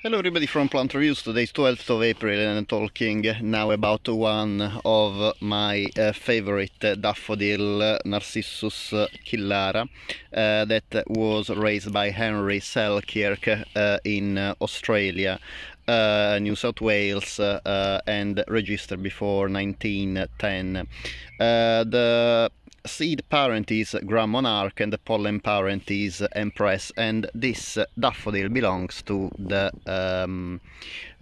Hello everybody from Plant Reviews, today is 12th of April and I'm talking now about one of my uh, favorite uh, daffodil, uh, Narcissus killara, uh, that was raised by Henry Selkirk uh, in uh, Australia, New South Wales and registered before 1910. the seed parent is Grand Monarch and the pollen parent is Empress and this daffodil belongs to the um,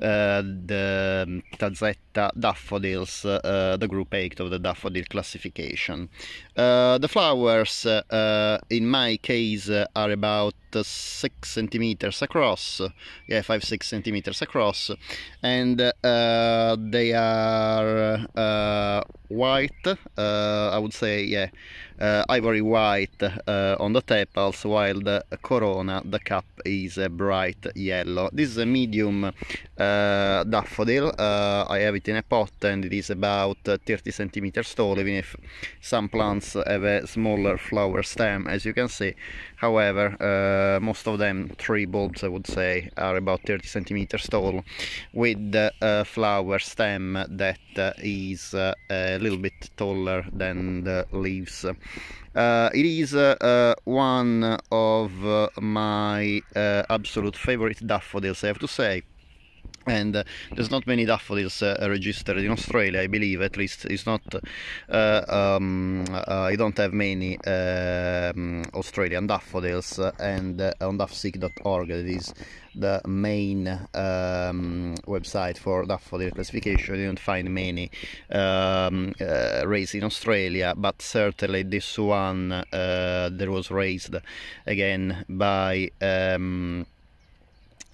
uh, the Tazetta daffodils, uh, the group 8 of the daffodil classification. Uh, the flowers uh, in my case are about 6 centimeters across, yeah 5-6 centimeters across. And uh, they are white, I would say yeah uh, ivory white uh, on the tepals while the corona the cap is a bright yellow. This is a medium uh, daffodil. I have it in a pot and it is about 30 centimeters tall even if some plants have a smaller flower stem as you can see. However uh, most of them three bulbs I would say are about 30 centimeters tall with the uh, flower stem that uh, is a little bit taller than the leaves uh, it is uh, uh, one of my absolute favorite daffodils, I have to say and uh, there's not many daffodils uh, registered in Australia I believe at least it's not uh, um, I don't have many um, Australian daffodils and on daffseek.org that is the main um, website for daffodil classification. You don't find many um, uh, raised in Australia, but certainly this one uh, there was raised again by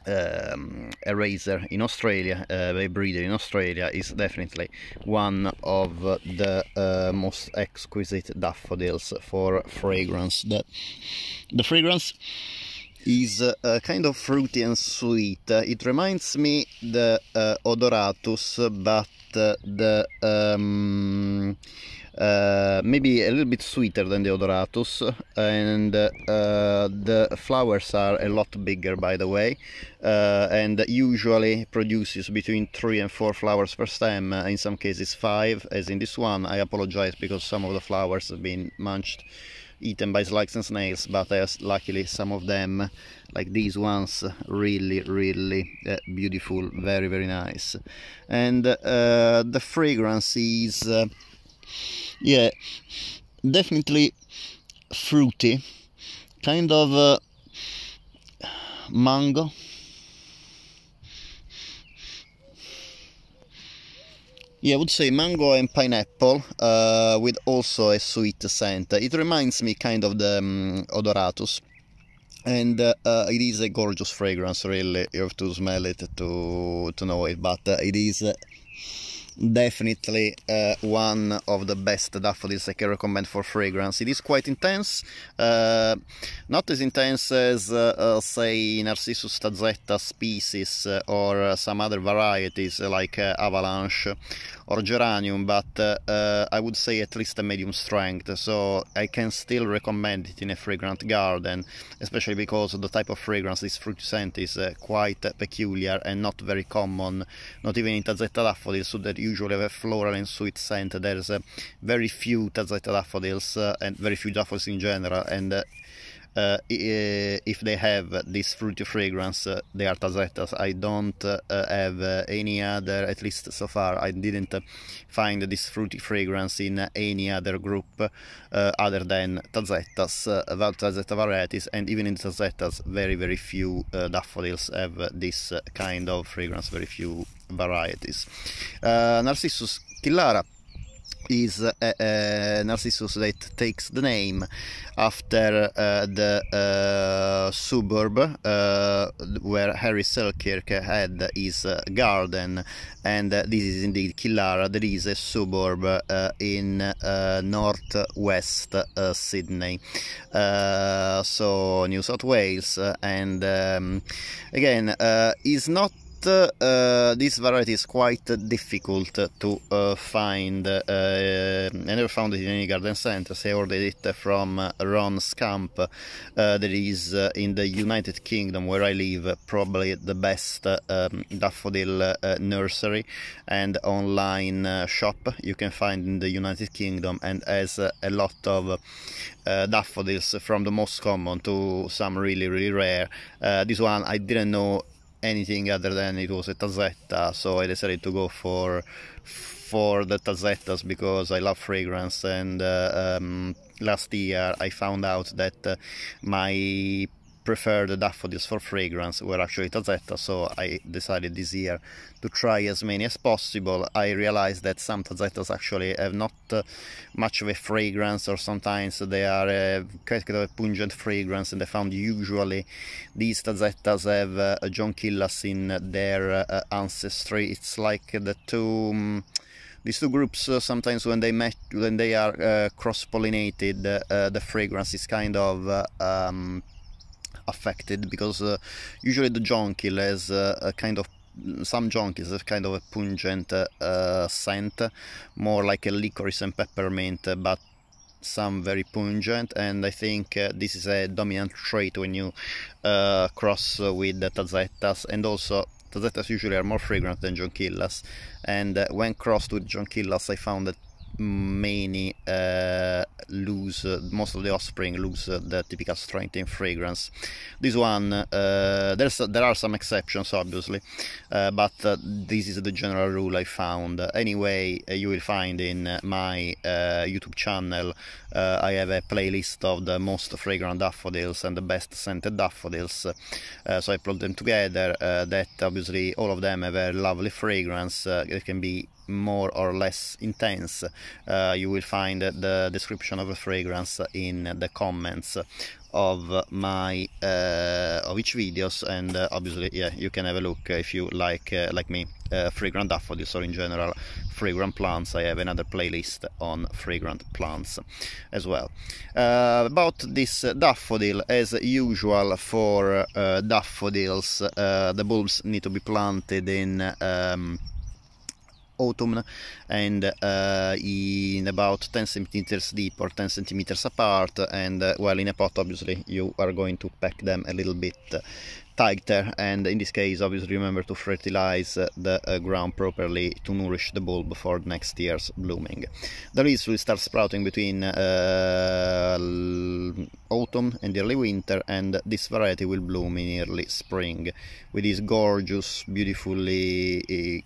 um, a raiser in Australia, uh, a breeder in Australia, is definitely one of the uh, most exquisite daffodils for fragrance. The, the fragrance is uh, kind of fruity and sweet. Uh, it reminds me the uh, odoratus, but uh, the um, uh, maybe a little bit sweeter than the odoratus and uh, the flowers are a lot bigger by the way and usually produces between three and four flowers per stem. In some cases five as in this one. I apologize because some of the flowers have been munched eaten by slugs and snails but there's luckily some of them like these ones really really uh, beautiful very very nice. And uh, the fragrance is uh, yeah definitely fruity. Kind of uh, mango. Yeah, I would say mango and pineapple uh, with also a sweet scent. It reminds me kind of the um, odoratus. And uh, uh, it is a gorgeous fragrance really. You have to smell it to to know it. But uh, it is uh, definitely uh, one of the best daffodils I can recommend for fragrance. It is quite intense, uh, not as intense as uh, uh say Narcissus tazetta species uh, or uh, some other varieties like Avalanche or Geranium, but I would say at least a medium strength, so I can still recommend it in a fragrant garden, especially because the type of fragrance this fruit scent is quite peculiar and not very common, not even in tazetta daffodils, so that usually have a floral and sweet scent. There's uh, very few Tazetta daffodils uh, and very few daffodils in general, and uh, uh if they have this fruity fragrance, uh, they are Tazettas. I don't uh, have any other, at least so far, I didn't find this fruity fragrance in any other group other than Tazettas, uh, Tazetta varieties, and even in Tazettas, very, very few daffodils have this kind of fragrance, very few varieties. Uh, Narcissus killara is a, a, Narcissus that takes the name after uh, the uh, suburb uh, where Harry Selkirk had his uh, garden. And uh, this is indeed Killara. There is a suburb uh, in northwest Sydney. So New South Wales. And um, again is not uh, this variety is quite difficult to uh, find. Uh, I never found it in any garden centers. I ordered it from Ron Scamp. Uh, that is uh, in the United Kingdom, where I live, probably the best um, daffodil nursery and online shop you can find in the United Kingdom, and has a lot of daffodils from the most common to some really really rare. this one I didn't know anything other than it was a Tazetta so I decided to go for for the Tazettas because I love fragrance and uh, um, last year I found out that uh, my prefer the daffodils for fragrance were actually Tazetta, so I decided this year to try as many as possible. I realized that some Tazettas actually have not uh, much of a fragrance or sometimes they are uh, quite of a pungent fragrance and I found usually these Tazettas have uh, a Jonquillas in their uh, ancestry. It's like the two... Um, these two groups uh, sometimes when they met when they are uh, cross-pollinated uh, the fragrance is kind of uh, um, affected because uh, usually the jonquil has uh, a kind of some jonquils have kind of a pungent uh, scent, more like a licorice and peppermint, but some very pungent. And I think uh, this is a dominant trait when you uh, cross with the Tazettas and also Tazettas usually are more fragrant than Jonquillas and uh, when crossed with Jonquillas I found that many uh, lose uh, most of the offspring lose uh, the typical strength in fragrance. This one uh, there's there are some exceptions obviously uh, but uh, this is the general rule I found. Anyway you will find in my YouTube channel I have a playlist of the most fragrant daffodils and the best scented daffodils so I put them together that obviously all of them have a lovely fragrance it can be more or less intense uh, you will find the description of a fragrance in the comments of my uh, of each videos. And uh, obviously yeah you can have a look if you like uh, like me uh, fragrant daffodils or in general fragrant plants. I have another playlist on fragrant plants as well. Uh, about this daffodil as usual for daffodils the bulbs need to be planted in um, autumn and uh, in about 10 centimeters deep or 10 centimeters apart and uh, well in a pot obviously you are going to pack them a little bit tighter and in this case obviously remember to fertilize the uh, ground properly to nourish the bulb for next year's blooming. The leaves will start sprouting between uh, autumn and early winter and this variety will bloom in early spring with these gorgeous beautifully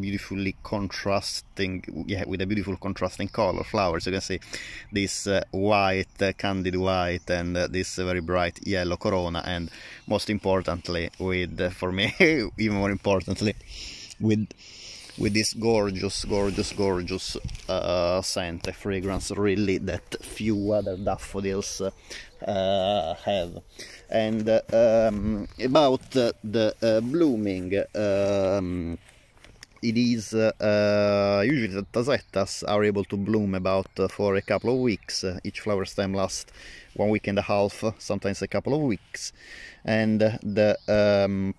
beautifully contrasting yeah with a beautiful contrasting color flowers. You can see this uh, white uh, candid white and uh, this very bright yellow corona and most importantly with uh, for me even more importantly with with this gorgeous gorgeous gorgeous uh, scent a fragrance really that few other daffodils uh, have. And um, about the blooming um, it is uh, usually the Tazettas are able to bloom about uh, for a couple of weeks each flower stem lasts one week and a half sometimes a couple of weeks. And the um,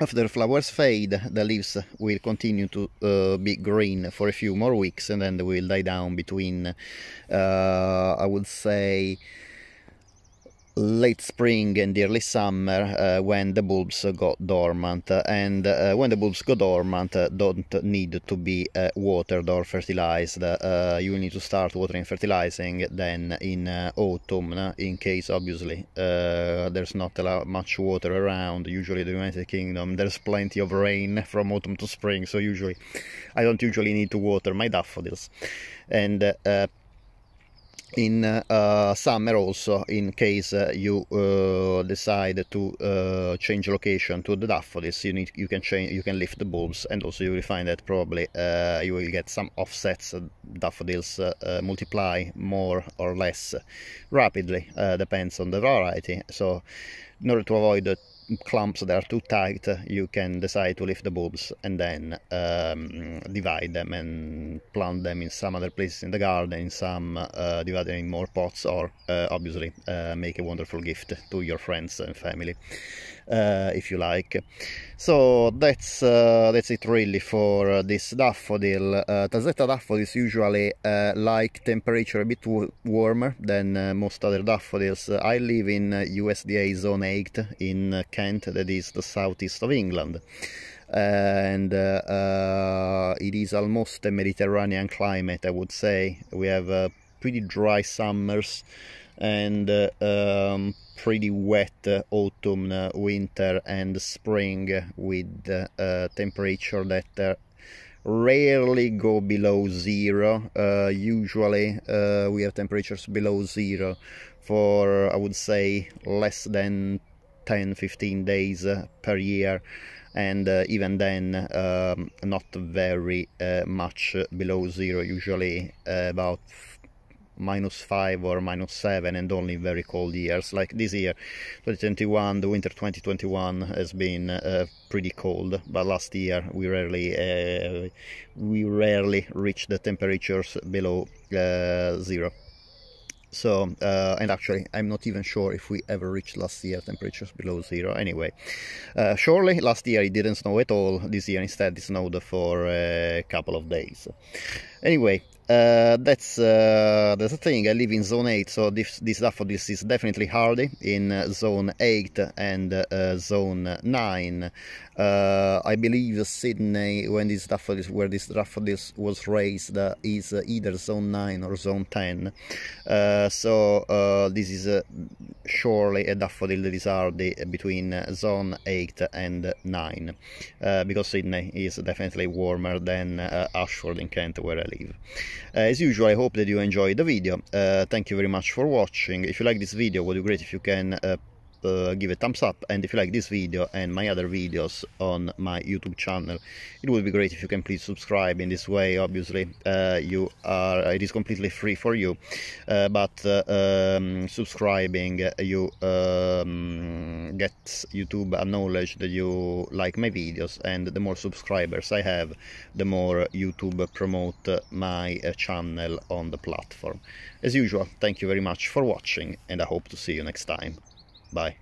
after the flowers fade the leaves will continue to uh, be green for a few more weeks and then they will die down between uh, I would say late spring and early summer uh, when the bulbs go dormant. And uh, when the bulbs go dormant uh, don't need to be uh, watered or fertilized. Uh, you need to start watering fertilizing then in uh, autumn in case obviously there's not a lot much water around. Usually the United Kingdom there's plenty of rain from autumn to spring. So usually I don't usually need to water my daffodils. And in uh, summer also in case uh, you uh, decide to uh, change location to the daffodils you need you can change you can lift the bulbs and also you will find that probably uh, you will get some offsets daffodils uh, multiply more or less rapidly depends on the variety. So in order to avoid clumps that are too tight you can decide to lift the bulbs and then um, divide them and plant them in some other places in the garden in some uh, divide in more pots or uh, obviously uh, make a wonderful gift to your friends and family if you like. So that's uh, that's it really for uh, this daffodil. Uh, daffodil is usually uh, like temperature a bit warmer than uh, most other daffodils. I live in USDA Zone 8 in Kent, that is the southeast of England. and it is almost a Mediterranean climate, I would say. We have pretty dry summers and um, pretty wet uh, autumn, uh, winter and spring with uh, temperature that rarely go below zero. usually we have temperatures below zero for I would say less than 10-15 days per year and uh, even then um, not very uh, much below zero usually uh, about minus 5 or minus 7 and only very cold years like this year. 2021 the winter 2021 has been uh, pretty cold but last year we rarely uh, we rarely reached the temperatures below uh, zero. So uh, and actually I'm not even sure if we ever reached last year temperatures below zero anyway. Uh, surely last year it didn't snow at all. This year instead it snowed for a couple of days. Anyway uh, that's uh, that's the thing. I live in zone 8, so this this is definitely hardy in uh, zone 8 and uh, zone 9. Uh, I believe Sydney, when this daffodils, where this daffodils was raised, is either zone 9 or zone 10. so this is surely a daffodil that is hardy between zone 8 and 9, because Sydney is definitely warmer than Ashford in Kent, where I live. Uh, as usual, I hope that you enjoyed the video. Uh, thank you very much for watching. If you like this video, it would be great if you can uh, give a thumbs up. And if you like this video and my other videos on my youtube channel it would be great if you can please subscribe in this way. Obviously uh, you are it is completely free for you. Uh, but um, subscribing you um, get youtube acknowledge that you like my videos. And the more subscribers i have the more youtube promote my channel on the platform. As usual thank you very much for watching and i hope to see you next time Bye.